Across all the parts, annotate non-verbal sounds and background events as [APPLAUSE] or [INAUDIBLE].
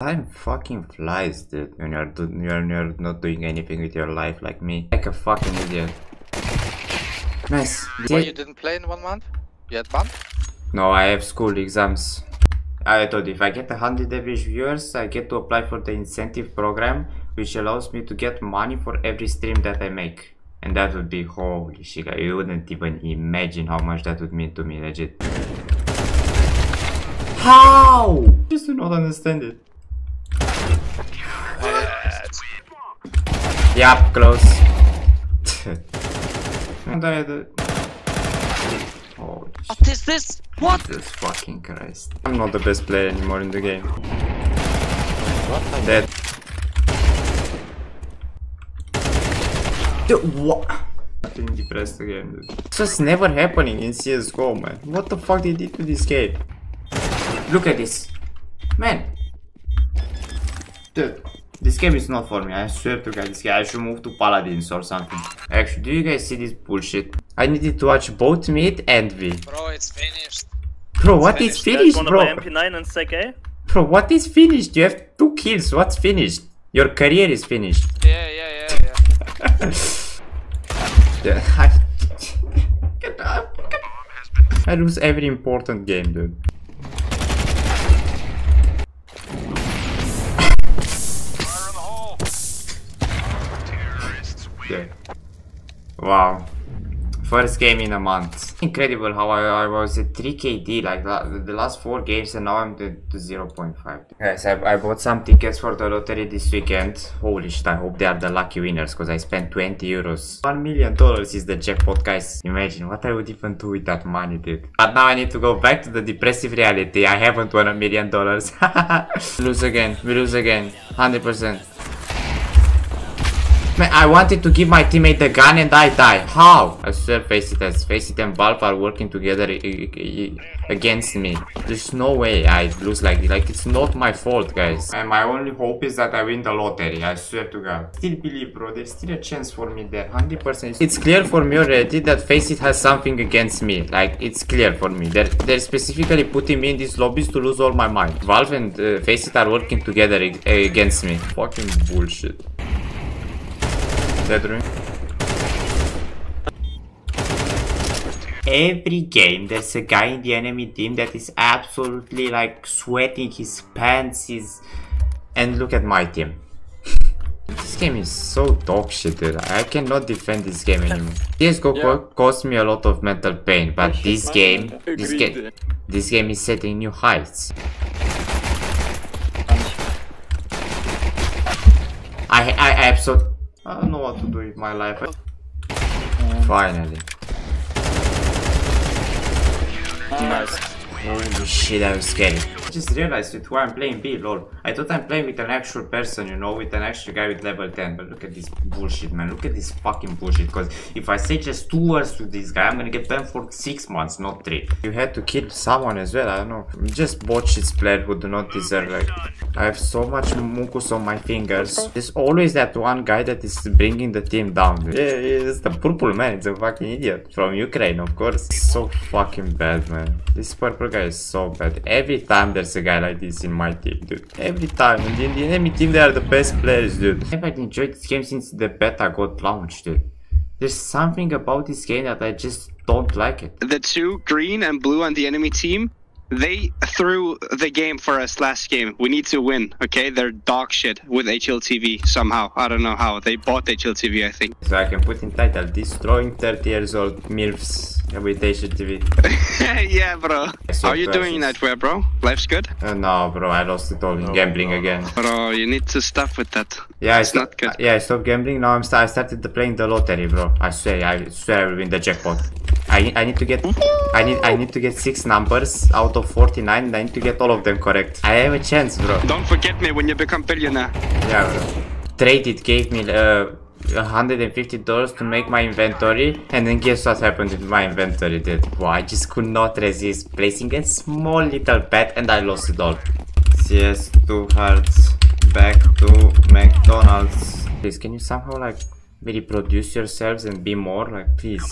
Time fucking flies, dude. When you're, do you're, you're not doing anything with your life like me. Like a fucking idiot. Nice. Why you didn't play in one month? You had month? No, I have school exams. I thought if I get 100 average viewers, I get to apply for the incentive program, which allows me to get money for every stream that I make. And that would be holy shit, you wouldn't even imagine how much that would mean to me, legit. How? Just do not understand it. Yep, close. [LAUGHS] and I had a... Oh, What is this? What? Jesus fucking Christ. I'm not the best player anymore in the game. What? Dead. Dude, what? I'm depressed again, dude. It's just never happening in CSGO, man. What the fuck they did to this game? Look at this. Man. Dude. This game is not for me, I swear to god, this game, I should move to Paladins or something. Actually, do you guys see this bullshit? I needed to watch both mid and V. Bro, it's finished. Bro, what is finished, bro? MP9 and stack A? Bro, what is finished? You have two kills, what's finished? Your career is finished. Yeah, yeah, yeah, yeah. [LAUGHS] Yeah, I, I lose every important game, dude. Yeah. Wow. First game in a month. [LAUGHS] Incredible how I, I was at 3KD like the last 4 games and now I'm to, to 0.5. Guys, I, I bought some tickets for the lottery this weekend. Holy shit, I hope they are the lucky winners because I spent 20 euros. 1 million dollars is the jackpot, guys. Imagine what I would even do with that money, dude. But now I need to go back to the depressive reality. I haven't won a million dollars. [LAUGHS] lose again, we lose again. 100%. Man, I wanted to give my teammate the gun and I die. How? I swear Faceit as Faceit and Valve are working together against me. There's no way I lose like this. Like, it's not my fault, guys. And my only hope is that I win the lottery. I swear to God. Still believe, bro. There's still a chance for me there. 100%. It's clear for me already that Faceit has something against me. Like, it's clear for me. They're, they're specifically putting me in these lobbies to lose all my mind. Valve and uh, Faceit are working together against me. Fucking bullshit. Dead ring. Every game there's a guy in the enemy team that is absolutely like sweating his pants his and look at my team. [LAUGHS] this game is so dog shit dude. I cannot defend this game anymore. CSGO yeah. co caused me a lot of mental pain but [LAUGHS] this game this game this game is setting new heights. I I, I absolutely I don't know what to do with my life. Finally. Nice. Holy shit, I was scared. I just realized with who I'm playing B, lol. I thought I'm playing with an actual person, you know, with an actual guy with level 10. But look at this bullshit, man. Look at this fucking bullshit. Because if I say just two words to this guy, I'm gonna get banned for six months, not three. You had to kill someone as well, I don't know. Just bullshit player who do not deserve, like... I have so much mucus on my fingers. There's always that one guy that is bringing the team down. Yeah, it's the purple man. It's a fucking idiot. From Ukraine, of course. so fucking bad, man. This purple guy is so bad. Every time there's a guy like this in my team, dude. Every time. And in the enemy team, they are the best players, dude. I've enjoyed this game since the beta got launched, dude. There's something about this game that I just don't like it. The two, green and blue on the enemy team, they threw the game for us last game. We need to win, okay? They're dog shit with HLTV somehow. I don't know how. They bought HLTV, I think. So I can put in title, Destroying 30 years old MILFs with HLTV. [LAUGHS] yeah, bro. How are you doing that way, bro? Life's good? Uh, no, bro. I lost it all in No, gambling no. again. Bro, you need to stop with that. Yeah, I It's not good. Yeah, I stopped gambling. Now I'm st I started the playing the lottery, bro. I swear, I swear I will win the jackpot. I need, I need to get, I need, I need to get six numbers out of 49, and I need to get all of them correct. I have a chance, bro. Don't forget me when you become billionaire. Yeah, bro. Traded gave me uh. $150 to make my inventory. And then guess what happened with my inventory dude? Wow, I just could not resist placing a small little bet and I lost it all. CS2 hearts. Back to McDonald's. Please can you somehow like reproduce yourselves and be more? Like please.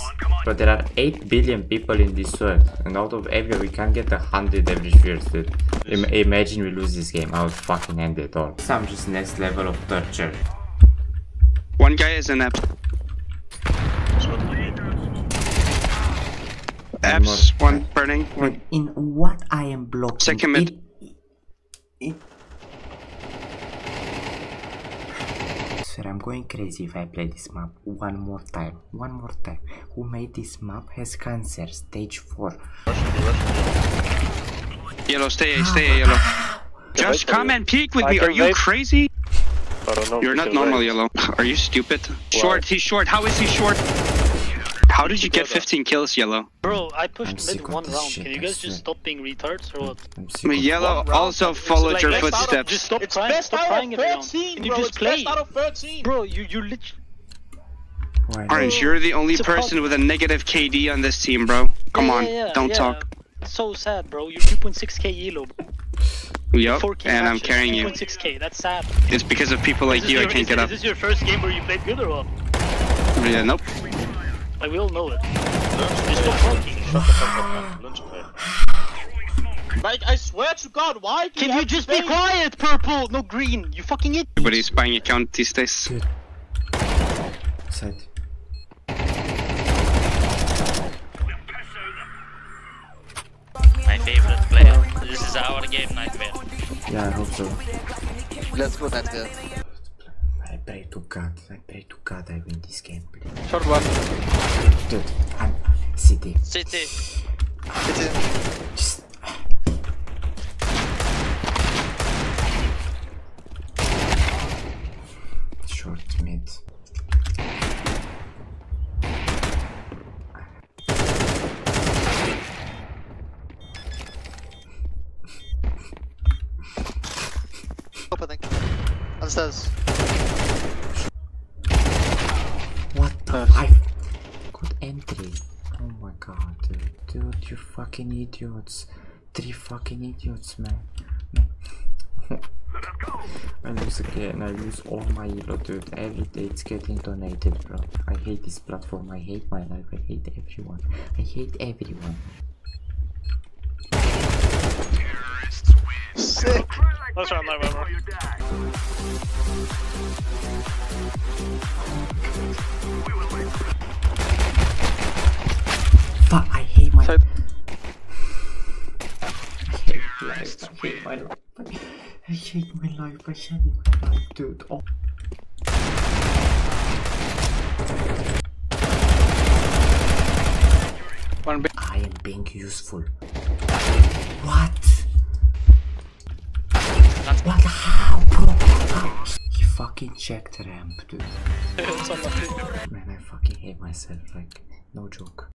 But there are 8 billion people in this world and out of every we can't get a hundred every year dude. Im imagine we lose this game. I would fucking end it all. Some just next level of torture One guy is an app. Apps, one burning. One. in what i am blocking Second mid. Sir, I'm going crazy if I play this map one more time. One more time. Who made this map has cancer, stage 4. Yellow, stay stay yellow. Ah. Just come and peek with I me. Are you crazy? I don't know. You're not because normal, I- yellow. Are you stupid? Short, he's short. How is he short? How did you get uh, 15 kills, yellow? Bro, I I'm pushed mid one round. shit, Can you guys just stop being retards or what? I'm Yellow also followed Like, your best out of- footsteps. Just stop It's crying. best Stop out crying of 13, Can you bro. just It's play? best out of 13. Bro, you you literally. Why Orange, you're the only person problem. with a negative KD on this team, bro. Come Yeah, on, yeah, yeah, don't yeah. talk. So sad, bro. You're 2.6k elo. Yup, 4k and I'm matches, carrying you. 2.6k. That's sad. It's because of people like Is this you I can't is, get is up. this your first game where you played good or what? Yeah, nope. Like we all know it. Just stop talking. Shut the fuck up, man. Lunch play. Like, I swear to God, why do Can you you have just be quiet, purple? No green. You fucking idiot. Everybody's buying account these days. Side. Yeah, I hope so. Let's go that girl. I pray to God. I pray to God I win this game, please. Short one. Dude, I'm city. City. Just short mid. Opening. Upstairs. What the? Uh, I good entry. Oh my god, dude. Dude, you fucking idiots. Three fucking idiots, man. man. [LAUGHS] I lose again. I lose all my elo, dude. Every day it's getting donated, bro. I hate this platform. I hate my life. I hate everyone. I hate everyone. Let's run that bro. Fuck, I hate my Side. I hate life. I hate my life. I hate my life. I hate my life, dude. Oh. One. I am being useful. What? What? How, bro? How? He fucking checked ramp, dude. Man, I fucking hate myself. Like, no joke.